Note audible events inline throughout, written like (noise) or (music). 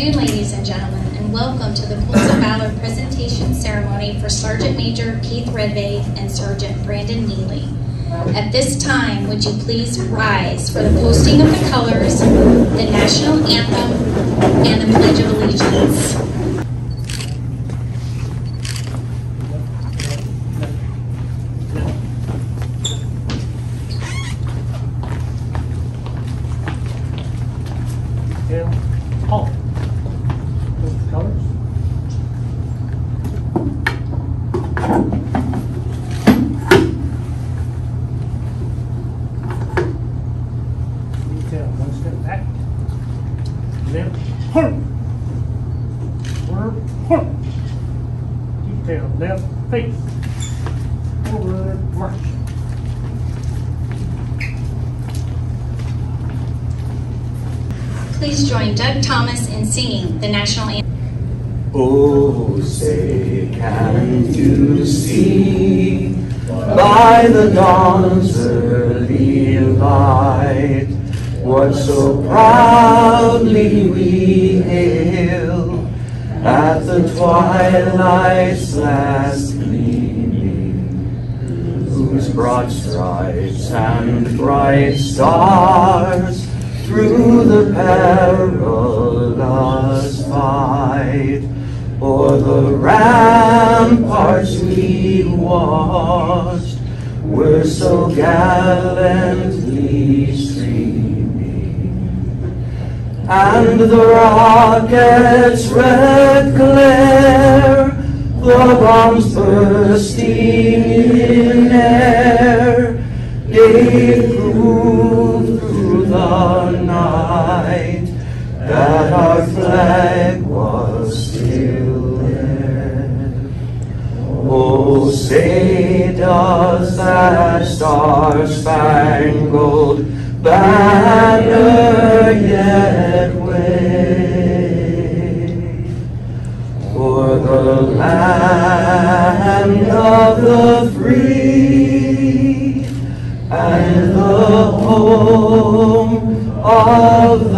afternoon, ladies and gentlemen, and welcome to the Quilts of Valor presentation ceremony for Sergeant Major Keith Redvay and Sergeant Brandon Nealeigh. At this time, would you please rise for the posting of the colors, the national anthem, and the Pledge of Allegiance. Please join Doug Thomas in singing the national anthem. Oh, say, can you see by the dawn's early light what so proudly we hail at the twilight's last gleaming, whose broad stripes and bright stars through the perilous fight o'er the ramparts we watched were so gallantly streaming, and the rocket's red glare, the bombs bursting the free and the home of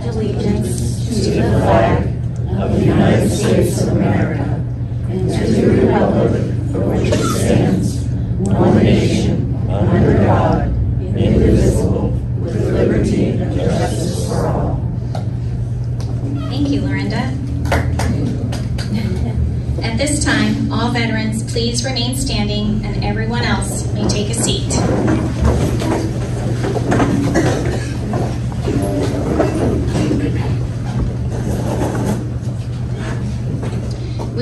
pledge allegiance to the flag of the United States of America and to the republic for which it stands, one nation, under God, indivisible, with liberty and justice for all. Thank you, Lorinda. At this time, all veterans, please remain standing, and everyone else may take a seat.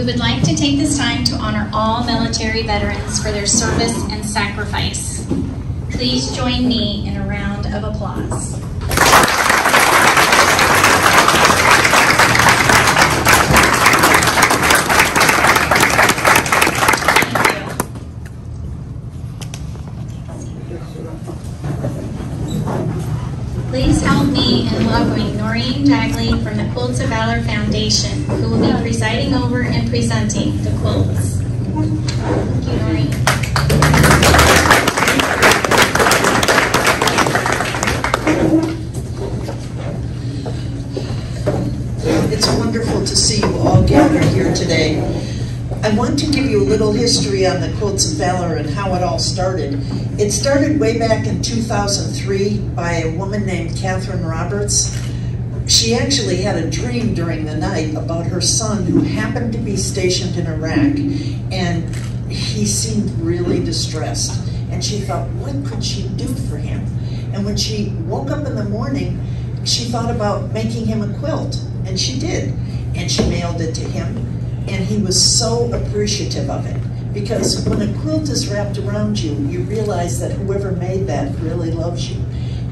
We would like to take this time to honor all military veterans for their service and sacrifice. Please join me in a round of applause. Please help me in welcoming Noreen Jagley from the Quilts of Valor Foundation, who will be presiding over and presenting the quilts. Thank you, Noreen. It's wonderful to see you all gathered here today. I want to give you a little history on the Quilts of Valor and how it all started. It started way back in 2003 by a woman named Catherine Roberts. She actually had a dream during the night about her son who happened to be stationed in Iraq and he seemed really distressed. And she thought, what could she do for him? And when she woke up in the morning, she thought about making him a quilt, and she did. And she mailed it to him, and he was so appreciative of it. Because when a quilt is wrapped around you, you realize that whoever made that really loves you.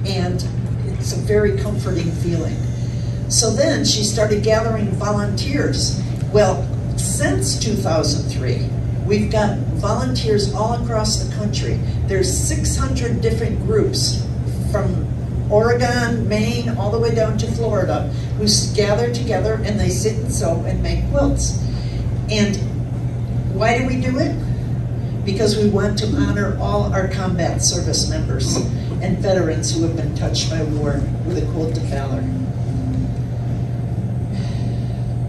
And it's a very comforting feeling. So then she started gathering volunteers. Well, since 2003, We've got volunteers all across the country. There's 600 different groups from Oregon, Maine, all the way down to Florida, who gather together and they sit and sew and make quilts. And why do we do it? Because we want to honor all our combat service members and veterans who have been touched by war with a quilt of valor.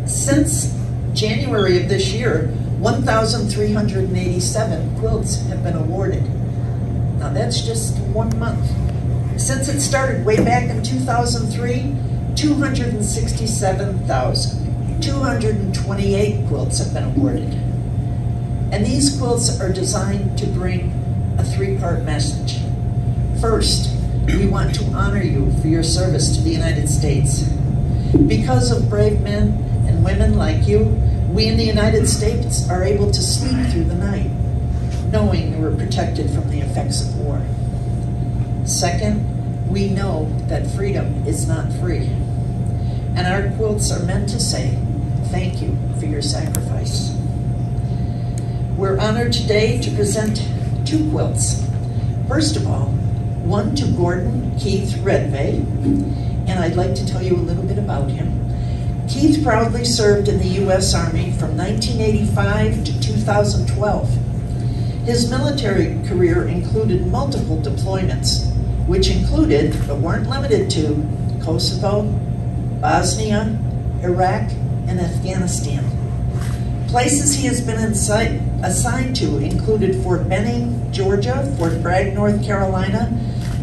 Since January of this year, 1,387 quilts have been awarded. Now that's just one month. Since it started way back in 2003, 267,228 quilts have been awarded. And these quilts are designed to bring a three-part message. First, we want to honor you for your service to the United States. Because of brave men and women like you, we in the United States are able to sleep through the night, knowing we're protected from the effects of war. Second, we know that freedom is not free. And our quilts are meant to say, thank you for your sacrifice. We're honored today to present two quilts. First of all, one to Gordon Keith Redvay, and I'd like to tell you a little bit about him. Keith proudly served in the U.S. Army from 1985 to 2012. His military career included multiple deployments, which included, but weren't limited to, Kosovo, Bosnia, Iraq, and Afghanistan. Places he has been assigned to included Fort Benning, Georgia, Fort Bragg, North Carolina,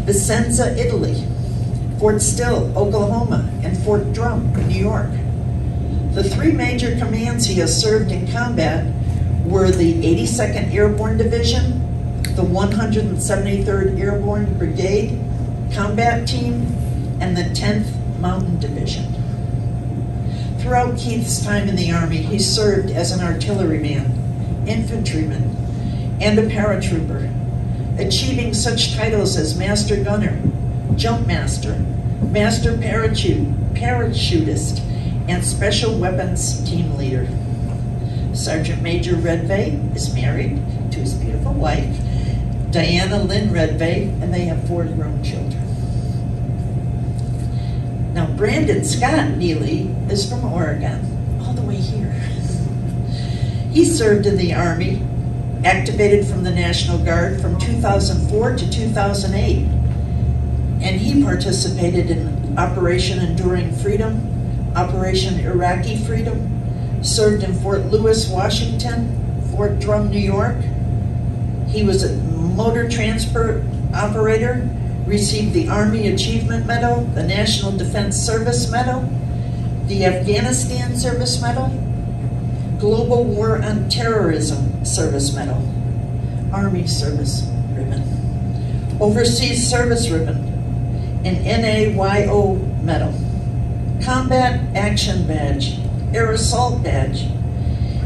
Vicenza, Italy, Fort Sill, Oklahoma, and Fort Drum, New York. The three major commands he has served in combat were the 82nd Airborne Division, the 173rd Airborne Brigade Combat Team, and the 10th Mountain Division. Throughout Keith's time in the Army, he served as an artilleryman, infantryman, and a paratrooper, achieving such titles as Master Gunner, Jump Master, Master Parachute, Parachutist, and Special Weapons Team Leader. Sergeant Major Redvay is married to his beautiful wife, Diana Lynn Redvay, and they have four grown children. Now, Brandon Scott Nealeigh is from Oregon, all the way here. He served in the Army, activated from the National Guard from 2004 to 2008, and he participated in Operation Enduring Freedom, Operation Iraqi Freedom, served in Fort Lewis, Washington, Fort Drum, New York. He was a motor transport operator, received the Army Achievement Medal, the National Defense Service Medal, the Afghanistan Service Medal, Global War on Terrorism Service Medal, Army Service Ribbon, Overseas Service Ribbon, an NATO Medal, Combat Action Badge, Air Assault Badge.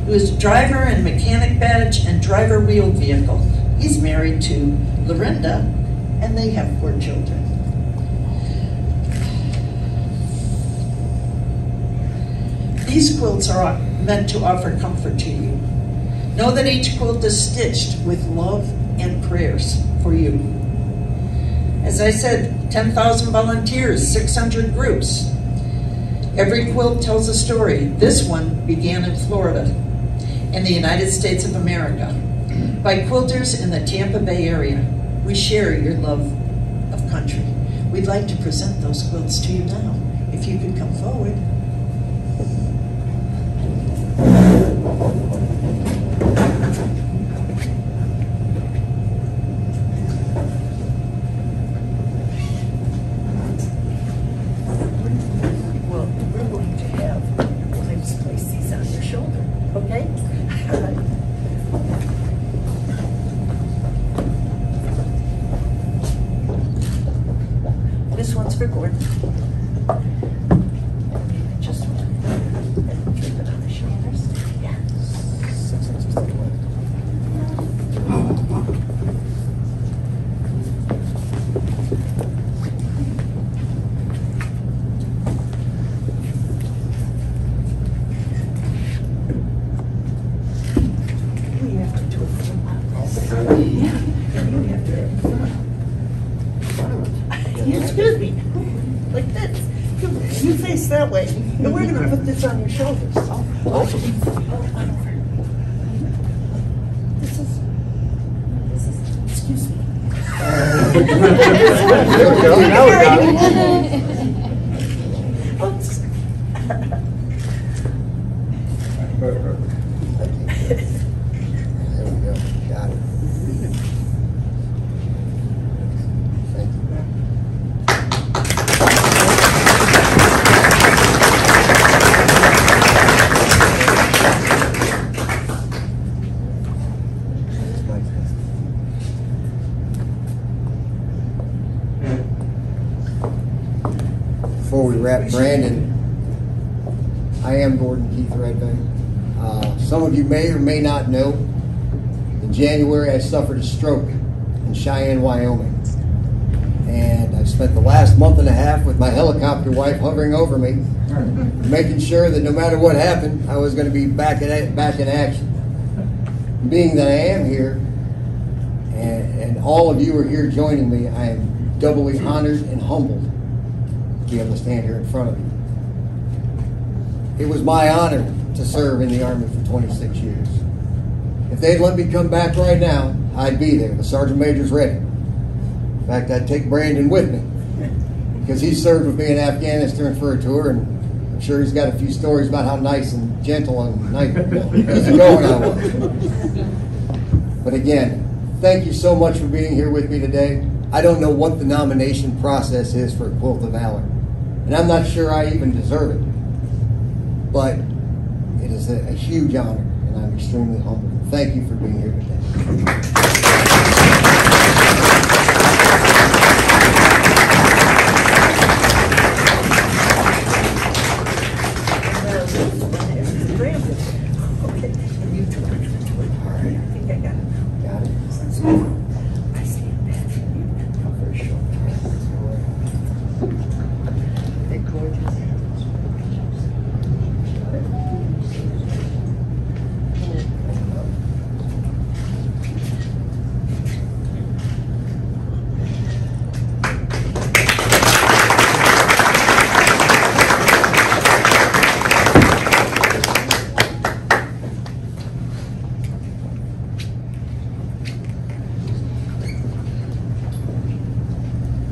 He was driver and mechanic badge and driver wheeled vehicle. He's married to Lorinda, and they have four children. These quilts are meant to offer comfort to you. Know that each quilt is stitched with love and prayers for you. As I said, 10,000 volunteers, 600 groups. Every quilt tells a story. This one began in Florida, in the United States of America, by quilters in the Tampa Bay area. We share your love of country. We'd like to present those quilts to you now. If you could come forward. Well, we're going to have, we'll just place these on your shoulder, okay? All right. This one's for Gordon. gonna put this on your shoulders. This is, this is, excuse me. There we go, now we got it. Oops. There we go, got it. Thank you. Brandon, I am Gordon Keith Redvay. Uh, Some of you may or may not know, in January I suffered a stroke in Cheyenne, Wyoming. And I spent the last month and a half with my helicopter wife hovering over me, making sure that no matter what happened, I was going to be back in, back in action. Being that I am here, and, and all of you are here joining me, I am doubly honored and humbled be able to stand here in front of you. It was my honor to serve in the Army for 26 years. If they'd let me come back right now, I'd be there. The Sergeant Major's ready. In fact, I'd take Brandon with me because he served with me in Afghanistan for a tour, and I'm sure he's got a few stories about how nice and gentle and nice, easy going I was. But again, thank you so much for being here with me today. I don't know what the nomination process is for Quilt of Valor, and I'm not sure I even deserve it. But it is a, a huge honor, and I'm extremely humbled. Thank you for being here today. Okay, and you took it. All I right, think I got it. got it. I stand back from you. Very short. They're gorgeous.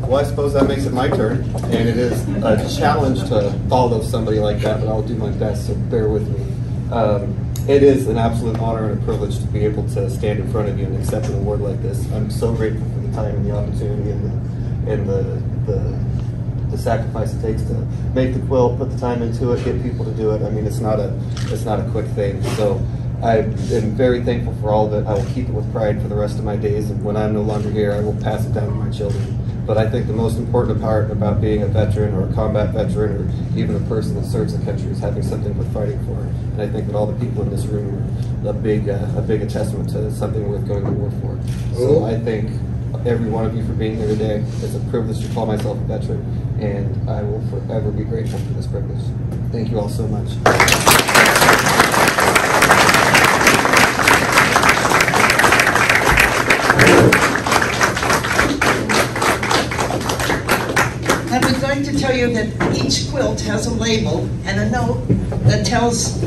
Well, I suppose that makes it my turn, and it is a challenge to follow somebody like that, but I'll do my best, so bear with me. Um, it is an absolute honor and a privilege to be able to stand in front of you and accept an award like this. I'm so grateful for the time and the opportunity and the, and the, the, the sacrifice it takes to make the quilt, put the time into it, get people to do it. I mean, it's not a, it's not a quick thing. So I am very thankful for all of it. I will keep it with pride for the rest of my days, and when I'm no longer here, I will pass it down to my children. But I think the most important part about being a veteran or a combat veteran or even a person that serves the country is having something worth fighting for. And I think that all the people in this room are a big, uh, a big testament to something worth going to war for. So I thank every one of you for being here today. It's a privilege to call myself a veteran, and I will forever be grateful for this privilege. Thank you all so much. Going to tell you that each quilt has a label and a note that tells,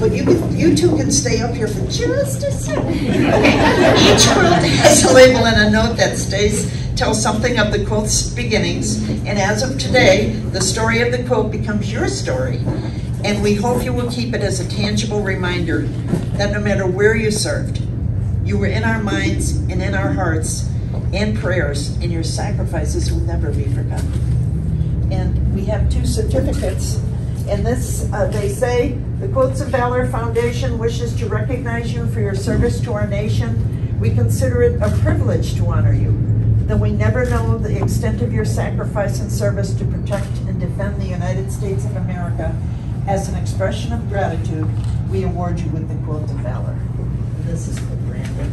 but you, can- you two can stay up here for just a second. Okay. (laughs) Each quilt has a label and a note that stays, tells something of the quilt's beginnings. And as of today, the story of the quilt becomes your story. And we hope you will keep it as a tangible reminder that no matter where you served, you were in our minds and in our hearts and prayers, and your sacrifices will never be forgotten and we have two certificates. And this, uh, they say, the Quilts of Valor Foundation wishes to recognize you for your service to our nation. We consider it a privilege to honor you, though we never know the extent of your sacrifice and service to protect and defend the United States of America. As an expression of gratitude, we award you with the Quilt of Valor. This is for Brandon.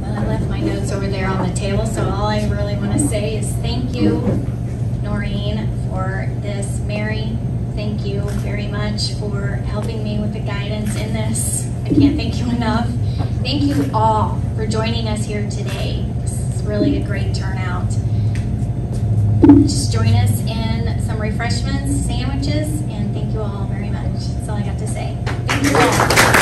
Well, I left my notes over there on the table, so all I really want to say is thank you, Noreen, for this. Mary, thank you very much for helping me with the guidance in this. I can't thank you (laughs) enough. Thank you all for joining us here today. This is really a great turnout. Just join us in some refreshments, sandwiches, and thank you all very much. That's all I got to say. Thank you all.